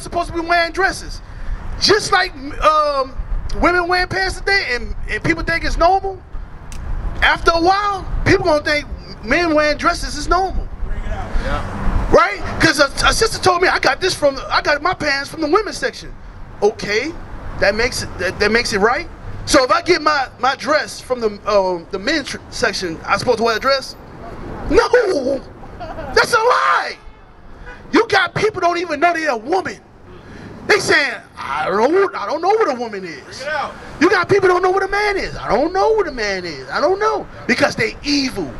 not supposed to be wearing dresses. Just like um, women wearing pants today, and, and people think it's normal. After a while, people gonna think men wearing dresses is normal. Right? Because a, a sister told me I got this from I got my pants from the women's section. Okay, that makes it that, that makes it right. So if I get my, my dress from the um, the men's section, I supposed to wear a dress? No, that's a lie. You got people don't even know they're a woman. They saying I don't know I don't know what a woman is. You got people don't know what a man is. I don't know what a man is. I don't know because they evil.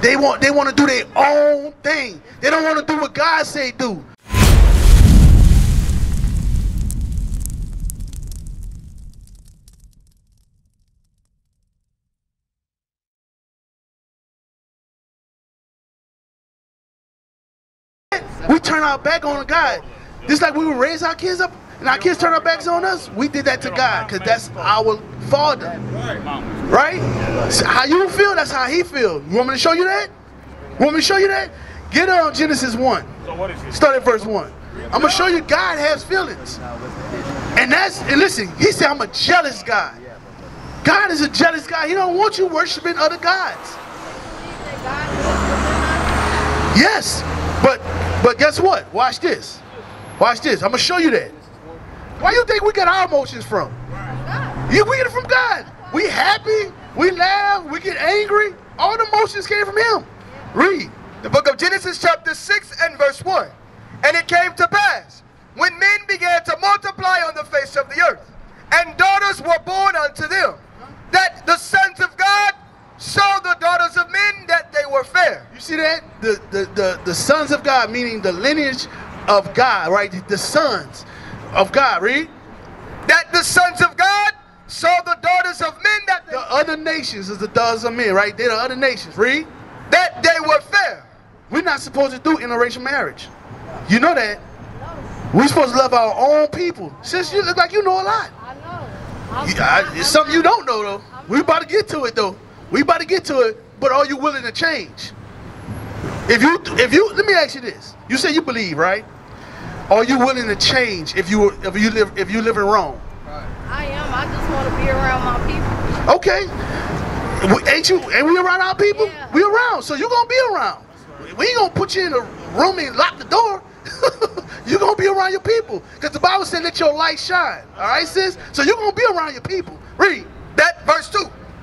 They want they want to do their own thing. They don't want to do what God say do. We turn our back on God. Just like we would raise our kids up and our kids turn our backs on us, we did that to God because that's our father. Right? So how you feel, that's how he feel. You want me to show you that? You want me to show you that? Get on Genesis 1. So what is it? Start at verse 1. I'm gonna show you God has feelings. And that's and listen, he said I'm a jealous God. God is a jealous God. He don't want you worshiping other gods. Yes. But but guess what? Watch this. Watch this. I'm gonna show you that. Why do you think we get our emotions from? You we get it from God. We happy, we laugh, we get angry. All the emotions came from him. Read. The book of Genesis, chapter 6 and verse 1. And it came to pass, when men began to multiply on the face of the earth, and daughters were born unto them, that the sons of God saw the daughters of men that they were fair. You see that? The, the, the, the sons of God, meaning the lineage of God, right? The sons of God, read. That the sons of God saw the daughters of men that The other nations is the daughters of men, right? They're the other nations, read. that they were fair. We're not supposed to do interracial marriage. You know that. We're supposed to love our own people. Since you look like you know a lot. I know. I- it's something you don't know though. We about to get to it though. We about to get to it, but are you willing to change? If you, if you, let me ask you this. You say you believe, right? Are you willing to change if you, if you live, if you living wrong? I am. I just want to be around my people. Okay. We- Ain't you? Ain't we around our people? Yeah. We around, so you're gonna be around. We ain't gonna put you in a room and lock the door. you gonna be around your people, cause the Bible said let your light shine. All right, sis. So you gonna be around your people. Read. That verse 2.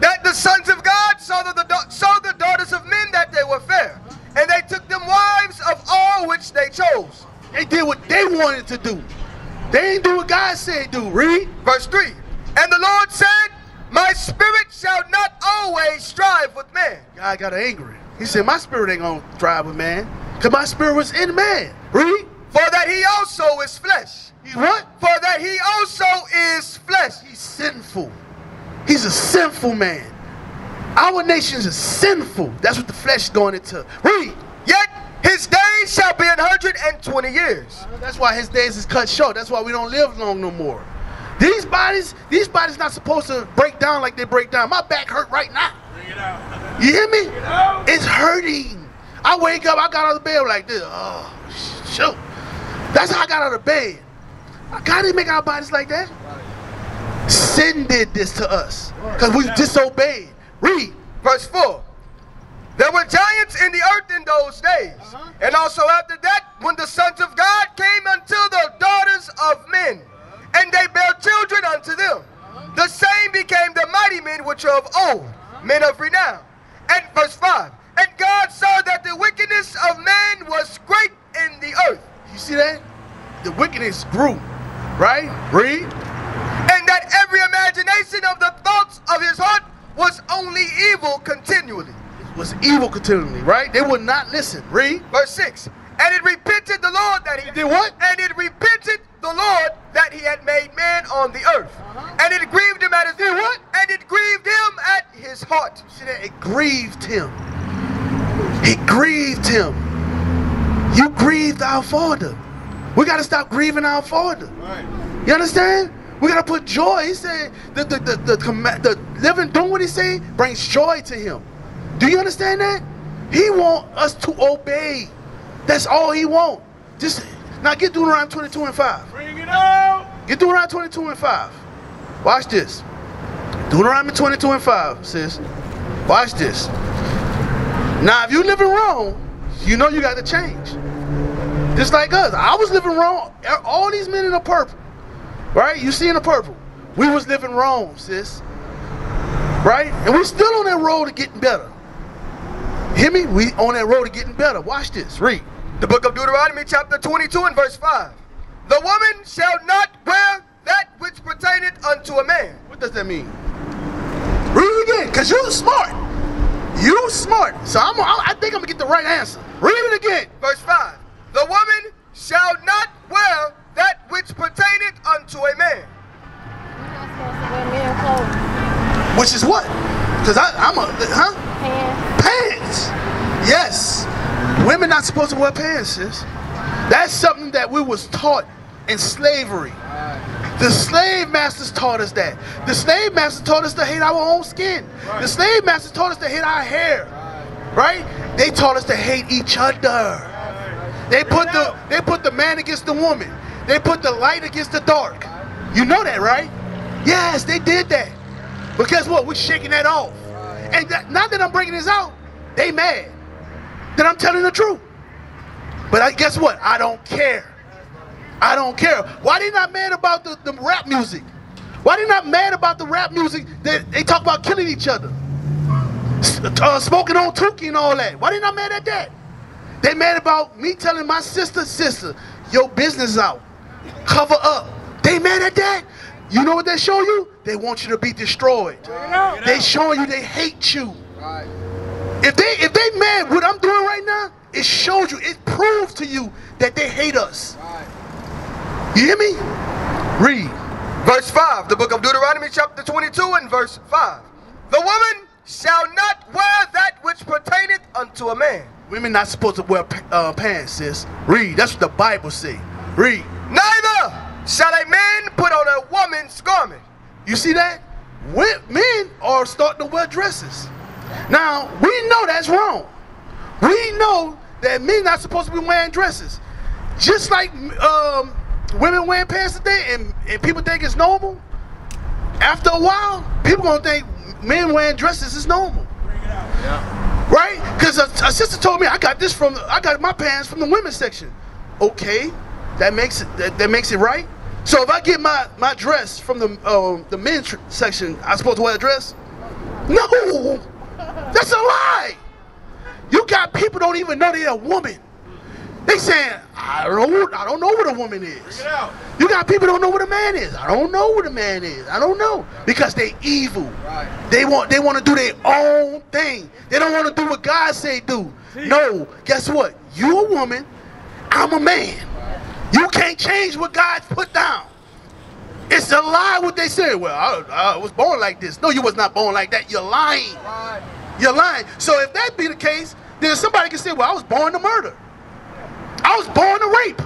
That the sons of God saw the, the saw the daughters of men that they were fair. And they took them wives of all which they chose. They did what they wanted to do. They didn't do what God said do. Read. Verse 3 And the Lord said, My spirit shall not always strive with man. God got angry. He said, My spirit ain't gonna drive with man. Cause my spirit was in man. Read. For that he also is flesh. He's what? For that he also is flesh. He's sinful. He's a sinful man. Our nations is sinful. That's what the flesh is going into. Read. Yet his days shall be an hundred and twenty years. That's why his days is cut short. That's why we don't live long no more. These bodies, these bodies not supposed to break down like they break down. My back hurt right now. You hear me? It's hurting. I wake up, I got out of bed like this. Oh, shoot. That's how I got out of bed. God didn't make our bodies like that. Sin did this to us because we disobeyed. Read. Verse 4 There were the earth in those days. Uh-huh. And also after that, when the sons of God came unto the daughters of men, and they bare children unto them, uh-huh. the same became the mighty men which are of old, uh-huh. men of renown. And verse 5 And God saw that the wickedness of man was great in the earth, You see that? The wickedness grew. Right? Read. and that every imagination of the thoughts of his heart was only evil continually. Was evil continually, right? They would not listen. Read. Verse 6 And it repented the Lord that he Did what? And it repented the Lord that he had made man on the earth. Uh-huh. And it grieved him at his Did what? And it grieved him at his heart. See that? It grieved him. It grieved him. You grieved our Father. We got to stop grieving our Father. You understand? We got to put joy. He said the, the, the, the, command, the living, doing what he say brings joy to him. Do you understand that? He want us to obey. That's all he want. Just Now get Deuteronomy 22 and 5. Bring it out. Get Deuteronomy 22 and 5. Watch this. Deuteronomy 22 and 5 says, watch this. Now, if you living wrong, you know you got to change. Just like us. I was living wrong. All these men in the purple, right? You see in the purple. We was living wrong, sis. Right? And we still on that road to getting better. Hear me? We on that road to getting better. Watch this. Read. The book of Deuteronomy, chapter 22 and verse 5. The woman shall not wear that which pertaineth unto a man. What does that mean? Read it again, because you smart. You smart. So I'm, I think I'm going to get the right answer. Read it again. Verse 5. The woman shall not wear that which pertaineth unto a man. You're not supposed to wear men clothes. Which is what? Because I'm a, huh? Pants. Pants. Yes. Women not supposed to wear pants, sis. That's something that we was taught in slavery. The slave masters taught us that. The slave masters taught us to hate our own skin. The slave masters taught us to hate our hair. Right? They taught us to hate each other. They put the they put the man against the woman. They put the light against the dark. You know that, right? Yes, they did that. But guess what? We're shaking that off. And that, now that I'm bringing this out, they mad that I'm telling the truth. But I, guess what? I don't care. I don't care. Why they not mad about the, the rap music? Why they not mad about the rap music that they talk about killing each other? Uh, smoking on Tooka and all that. Why they not mad at that? They mad about me telling my sister, sister, your business out. Cover up. They mad at that? You know what they show you? They want you to be destroyed. They showing you they hate you. If they if they mad what I'm doing right now, it shows you, it proves to you that they hate us. You hear me? Read. Verse 5, the book of Deuteronomy, chapter 22, and verse 5. The woman shall not wear that which pertaineth unto a man. Women not supposed to wear uh, pants, sis. Read. That's what the Bible say. Read. Neither shall a man put on a woman's garment. You see that? Men are starting to wear dresses. Now, we know that's wrong. We know that men not supposed to be wearing dresses. Just like um, women wearing pants today and, and people think it's normal, after a while, people gonna think men wearing dresses is normal. Right? Because a, a sister told me I got this from I got my pants from the women's section. Okay, that makes it that, that makes it right. So if I get my, my dress from the um, the men's section, I supposed to wear a dress? No, that's a lie. You got people don't even know they're a woman. They saying I don't know I don't know what a woman is. You got people don't know what a man is. I don't know what a man is. I don't know because they evil. They want they want to do their own thing. They don't want to do what God say do. No, guess what? You a woman, I'm a man. You can't change what God's put down. It's a lie what they say. Well, I, I was born like this. No, you was not born like that. You're lying. You're lying. So if that be the case, then somebody can say, well, I was born to murder. I was born to rape.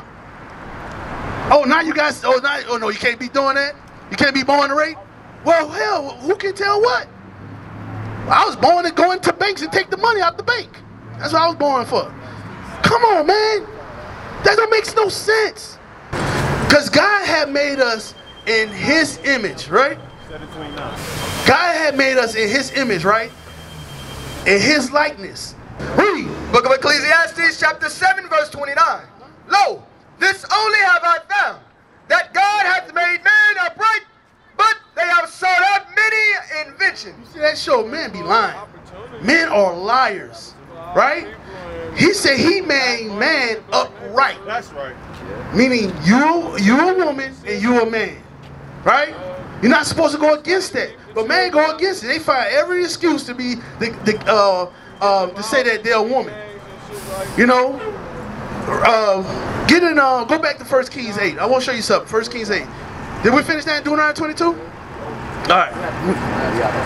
Oh, now you guys, oh, now, oh no, you can't be doing that? You can't be born to rape? Well, hell, who can tell what? I was born to go into banks and take the money out the bank. That's what I was born for. Come on, man. That don't make no sense. Because God had made us in his image, right? God had made us in his image, right? In his likeness. Read. Book of Ecclesiastes, chapter 7, verse 29. Lo, this only have I found, that God hath made man upright, but they have sought out many inventions. You See that show, men be lying. Men are liars, right? He said he made man upright, That's right. meaning you you a woman and you a man, right? You're not supposed to go against that, but man go against it. They find every excuse to be the, the uh, uh, to say that they're a woman. You know, uh, get in. Uh, go back to First Kings eight. I want to show you something. First Kings eight. Did we finish that in Deuteronomy 22? All right.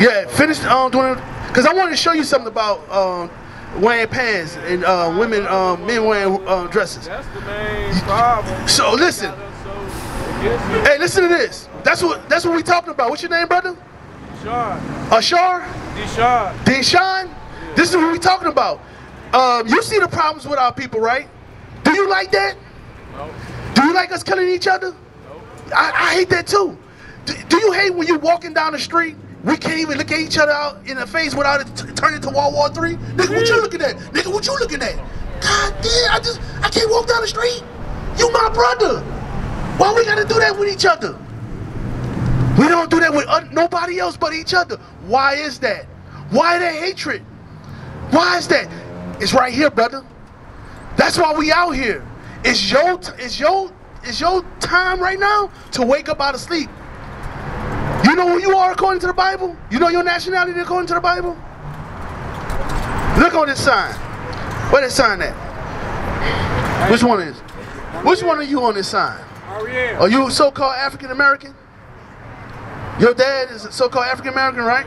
Yeah, finish um, doing because I wanted to show you something about um, wearing pants and uh, women, uh, men wearing uh, dresses. That's the main problem. So listen, hey, listen to this. That's what that's what we talking about. What's your name, brother? Sean. Ashar, Deshaun. Deshaun. This is what we talking about. Um, you see the problems with our people, right? Do you like that? No. Do you like us killing each other? I, I hate that too. Do, do you hate when you're walking down the street? We can't even look at each other out in the face without it t- turning to World War Three. Nigga, what you looking at? Nigga, what you looking at? God damn, I just I can't walk down the street. You my brother. Why we gotta do that with each other? We don't do that with nobody else but each other. Why is that? Why that hatred? Why is that? It's right here, brother. That's why we out here. It's your t- it's your it's your time right now to wake up out of sleep. You know who you are according to the Bible? You know your nationality according to the Bible? Look on this sign. Where that sign at? Which one is? Which one are you on this sign? Are you so-called African American? Your dad is a so-called African American, right?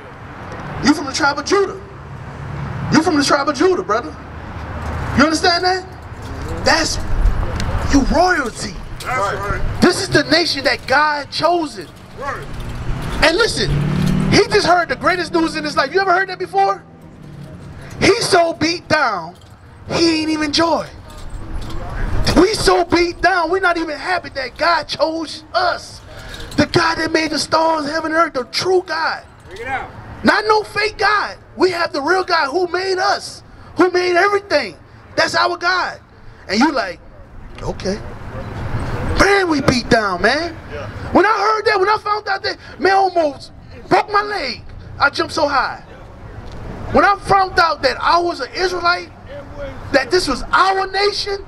You from the tribe of Judah. You from the tribe of Judah, brother. You understand that? That's you royalty. That's right. This is the nation that God chosen. Right. And listen, he just heard the greatest news in his life. You ever heard that before? He's so beat down, he ain't even joy. We so beat down, we're not even happy that God chose us. The God that made the stars, heaven and earth, the true God. Bring it out. Not no fake God. We have the real God who made us, who made everything. That's our God. And you like, okay. Man, we beat down, man. When I heard that, when I found out that, man, I almost broke my leg. I jumped so high. When I found out that I was an Israelite, that this was our nation,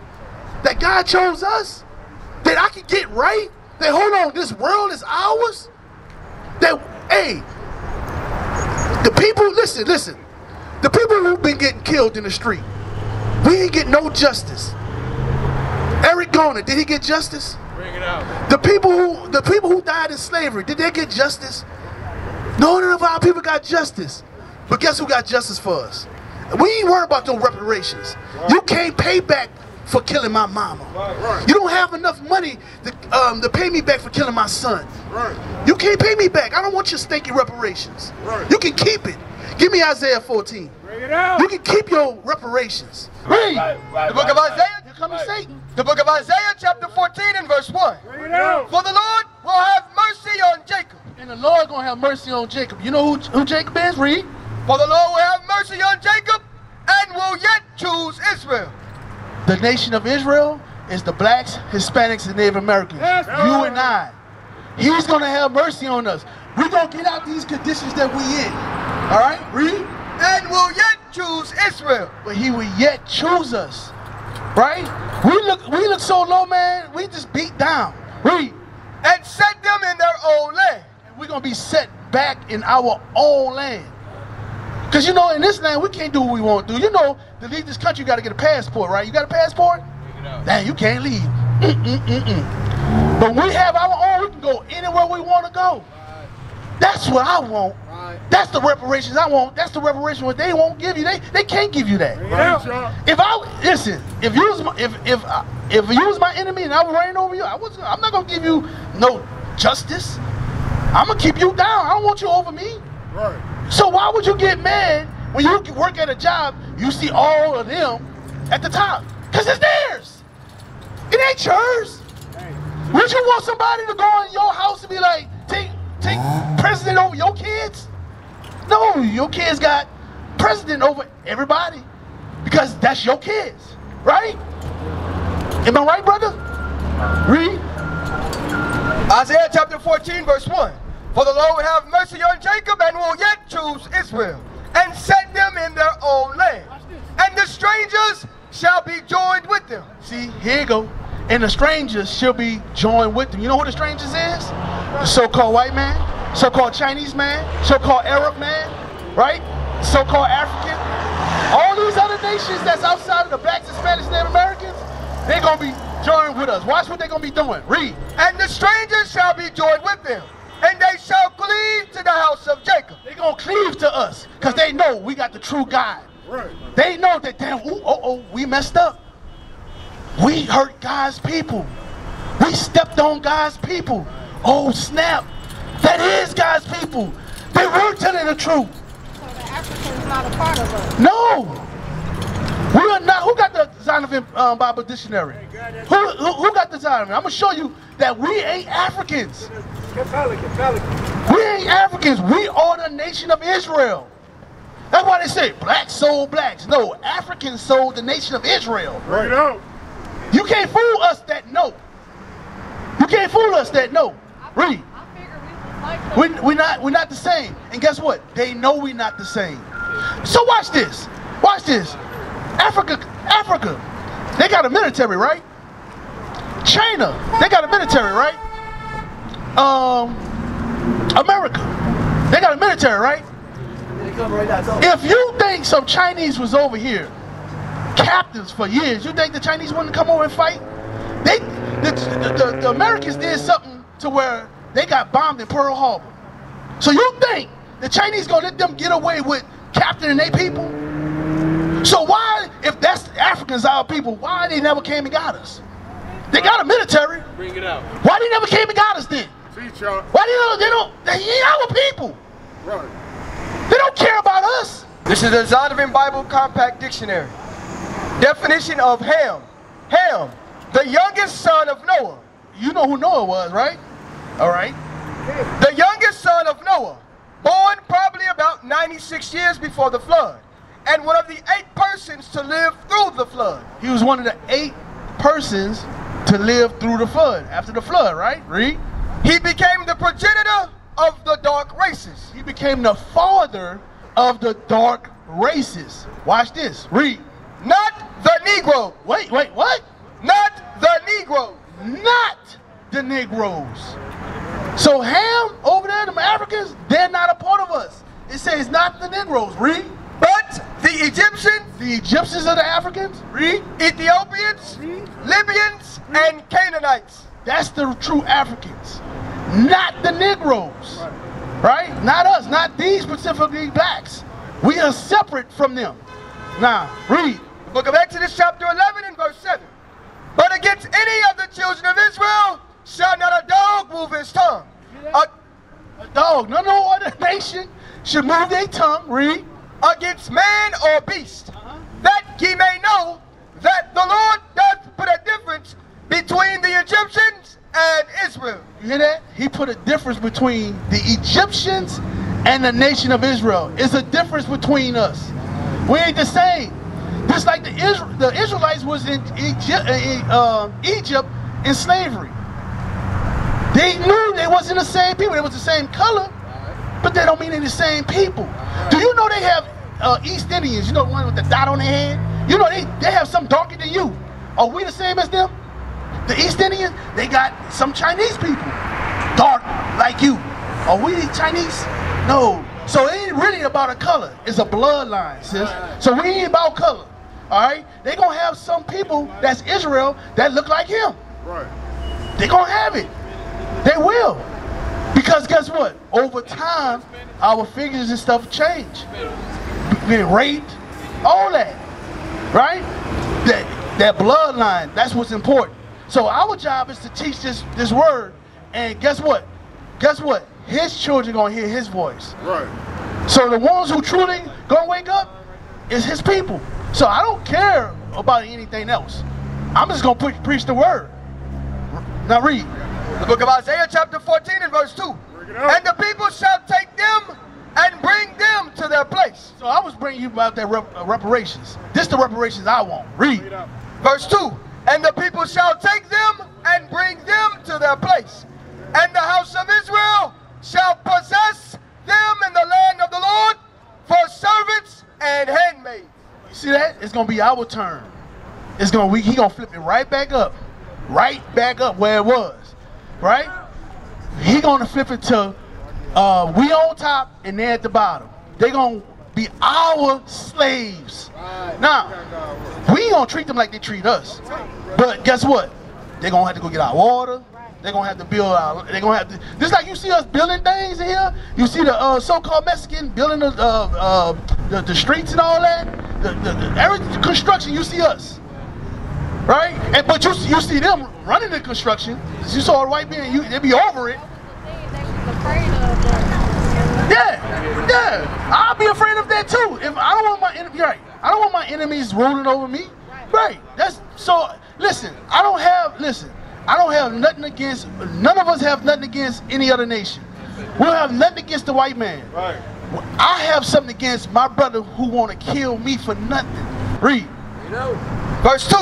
that God chose us, that I could get right, that hold on, this world is ours, that, hey, the people, listen, listen. The people who've been getting killed in the street, we ain't get no justice. Eric Garner, did he get justice? It out. The people who the people who died in slavery, did they get justice? No, none of our people got justice. But guess who got justice for us? We ain't worried about no reparations. You can't pay back for killing my mama. Right. You don't have enough money to, um, to pay me back for killing my son. Right. You can't pay me back. I don't want your stinky reparations. Right. You can keep it. Give me Isaiah 14. Bring it out. You can keep your reparations. Read. The book of Isaiah, Here comes Satan. The book of Isaiah, chapter 14 and verse 1. Bring it out. For the Lord will have mercy on Jacob. And the Lord gonna have mercy on Jacob. You know who, who Jacob is? Read. For the Lord will have mercy on Jacob and will yet choose Israel. The nation of Israel is the blacks, Hispanics, and Native Americans. Yes, you and I. He's gonna have mercy on us. We're gonna get out these conditions that we in. All right? Read. And will yet choose Israel. But he will yet choose us. Right? We look we look so low, man. We just beat down. Read. And set them in their own land. And we're gonna be set back in our own land. Cause you know, in this land we can't do what we want to do. You know, to leave this country, you gotta get a passport, right? You got a passport? Damn, you can't leave. Mm-mm-mm-mm. But we have our own. We can go anywhere we want to go. That's what I want. Right. That's the reparations I want. That's the reparation what they won't give you. They they can't give you that. Bring it. If I listen, if you was my, if if I- if you was my enemy and I was reigning over you, I was I'm not gonna give you no justice. I'm gonna keep you down. I don't want you over me. Right. So why would you get mad when you work at a job, you see all of them at the top? Because it's theirs. It ain't yours. Hey. Would you want somebody to go in your house and be like, take president over your kids? No, your kids got president over everybody. Because that's your kids. Right? Am I right, brother? Read. Isaiah chapter 14, verse 1. For the Lord will have mercy on Jacob and will yet choose Israel and set them in their own land. And the strangers shall be joined with them. See, here you go. And the strangers shall be joined with them. You know who the strangers is? The so-called white man, so-called Chinese man, so-called Arab man, right? So-called African. All these other nations that's outside of the blacks and Spanish Native Americans, they're gonna be joined with us. Watch what they're gonna be doing. Read. And the strangers shall be joined with them. And they shall cleave to the house of Jacob. They're gonna cleave to us because they know we got the true God. Right. They know that damn, ooh, oh, oh, we messed up. We hurt God's people. We stepped on God's people. Oh snap! That is God's people. They were telling the truth. So the African's not a part of us. No, We are not. Who got the Zondervan um, Bible Dictionary? Who, who, who got the Zondervan? I'm gonna show you that we ain't Africans. Catholic, Catholic. We ain't Africans. We are the nation of Israel. That's why they say black sold blacks. No, Africans sold the nation of Israel. Bring it out. You can't fool us that no. You can't fool us that no. Read. We was like We we not we not the same. And guess what? They know we're not the same. So watch this. Watch this. Africa, Africa, they got a military, right? China, they got a military, right? Um, America, they got a military, right? If you think some Chinese was over here, captives for years, you think the Chinese wouldn't come over and fight? They, the, the, the, the Americans did something to where they got bombed in Pearl Harbor. So you think the Chinese gonna let them get away with capturing their people? So why, if that's Africans, our people, why they never came and got us? They got a military. Bring it out. Why they never came and got us then? Teach y'all. Why they don't? They don't. They ain't our people. Right. They don't care about us. This is the Zondervan Bible Compact Dictionary. Definition of Ham. Ham, the youngest son of Noah. You know who Noah was, right? All right. The youngest son of Noah, born probably about 96 years before the flood, and one of the eight persons to live through the flood. He was one of the eight persons to live through the flood. After the flood, right? Read. He became the progenitor of the dark races. He became the father of the dark races. Watch this. Read. Not the Negro. Wait, wait, what? Not the Negro. Not the Negroes. So Ham over there, the Africans, they're not a part of us. It says not the Negroes. Read. But the Egyptians, The Egyptians are the Africans. Read. Ethiopians, Libyans, and Canaanites. That's the true Africans, not the Negroes. Right? Not us, not these specifically blacks. We are separate from them. Now, read. Book of Exodus, chapter 11, and verse 7. But against any of the children of Israel shall not a dog move his tongue. A- A dog, no, no other nation should move their tongue. Read. against man or beast, uh-huh. that ye may know that the Lord doth put a difference between the Egyptians and Israel. You hear that? He put a difference between the Egyptians and the nation of Israel. It's a difference between us. We ain't the same. Just like the, Isra- the Israelites was in Egypt, uh, Egypt in slavery. They knew they wasn't the same people. They was the same color, but they don't mean they're the same people. Do you know they have uh, East Indians? You know the one with the dot on their head? You know they, they have some darker than you. Are we the same as them? The East Indians, they got some Chinese people, dark like you. Are we Chinese? No. So it ain't really about a color. It's a bloodline, sis. So we ain't about color. All right? They gonna have some people that's Israel that look like him. Right. They gonna have it. They will. Because guess what? Over time, our figures and stuff change. Being raped, all that. Right? That that bloodline, that's what's important. So our job is to teach this this word. And guess what? Guess what? His children gonna hear his voice. Right. So the ones who truly gonna wake up is his people. So I don't care about anything else. I'm just gonna pre- preach the word. Now read. The book of Isaiah, chapter 14, and verse 2. Bring it out. And the people shall take them and bring them to their place. So I was bringing you about that rep- uh, reparations. This the reparations I want. Read. Out. Verse 2 And the people shall take them and bring them to their place. And the house of Israel shall possess them in the land of the Lord for servants and handmaids. See that? It's gonna be our turn. It's gonna we he gonna flip it right back up, right back up where it was, right? He gonna flip it to uh, we on top and they at the bottom. They gonna be our slaves. Now we gonna treat them like they treat us, but guess what? They gonna have to go get our water. They gonna have to build our. They gonna have to. Just like you see us building things here. You see the uh, so-called Mexican building the, uh, uh, the the streets and all that. The, the, the every construction you see us, right? And but you you see them running the construction. You saw a white man. You they be over it. Yeah, yeah. I'll be afraid of that too. If I don't want my right? I don't want my enemies ruling over me. Right. That's so. Listen, I don't have. Listen, I don't have nothing against. None of us have nothing against any other nation. We don't have nothing against the white man. Right. I have something against my brother who want to kill me for nothing. Read. You know. Verse 2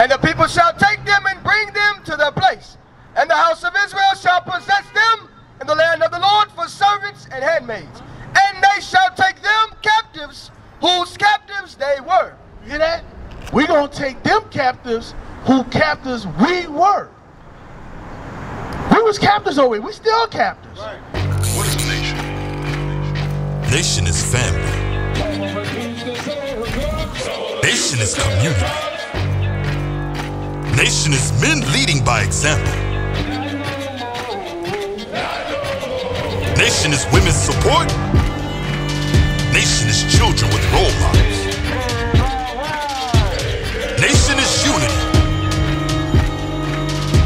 And the people shall take them and bring them to their place, and the house of Israel shall possess them in the land of the Lord for servants and handmaids. And they shall take them captives, whose captives they were. You hear that? we going to take them captives who captives we were. We was captives over here. We still captives. What is a nation? Nation is family. Nation is community. Nation is men leading by example. Nation is women's support. Nation is children with role models. Nation is unity.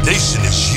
Nation is you.